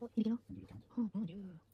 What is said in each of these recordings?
お、いるよ。うん、うん、いる。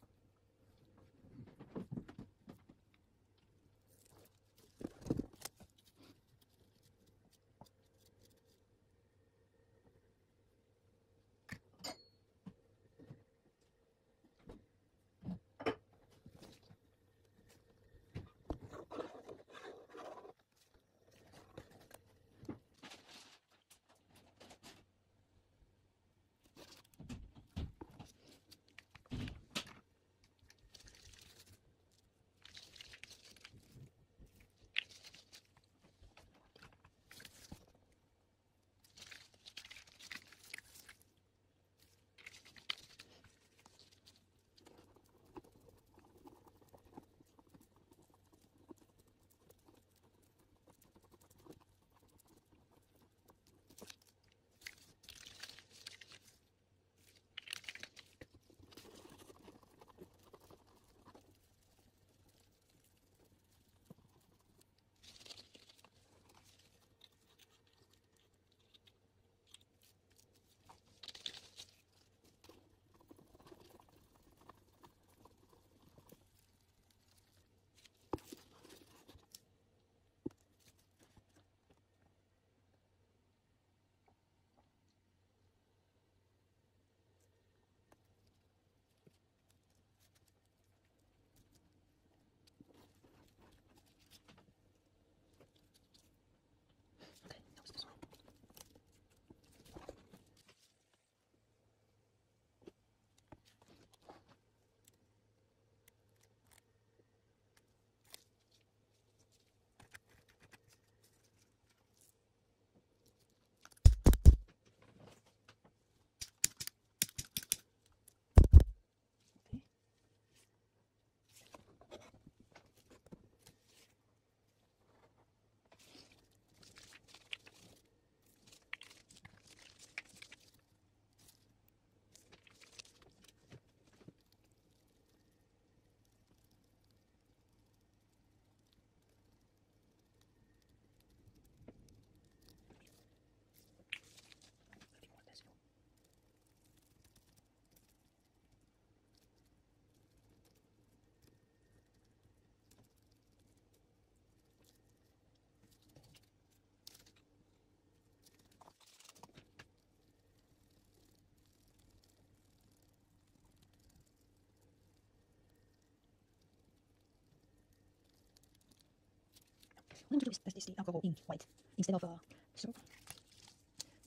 What I'm going to do is the alcohol ink white instead of uh, syrup.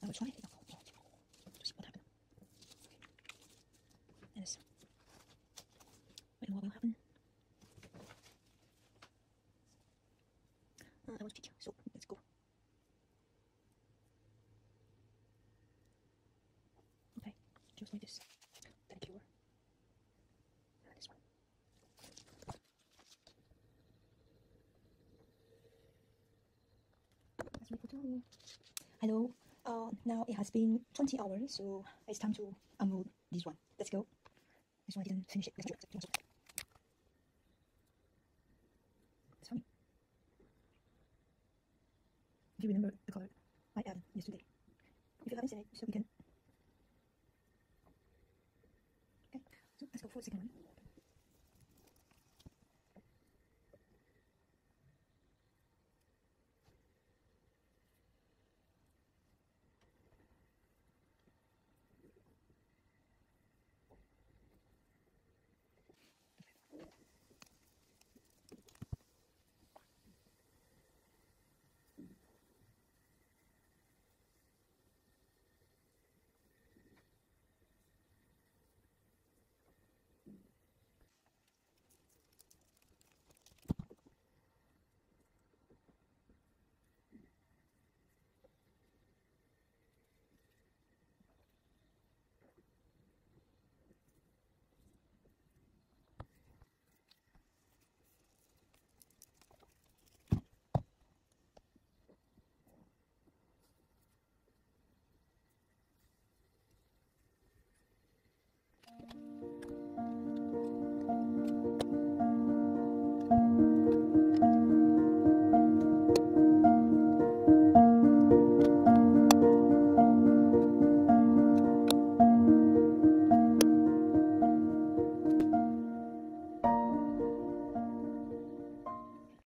I will try alcohol ink to see what happens. It's wait, what will happen? Uh, I want to peek, so let's go. Okay, just like this. Then pure. And this one. That's my photo. Hello. Uh, now it has been 20 hours, so it's time to unload this one. Let's go. This one I didn't finish it. Let's go. Let's go. It's funny. If you remember the color I added yesterday. If you haven't seen it, so we can. Okay, so let's go for the second one.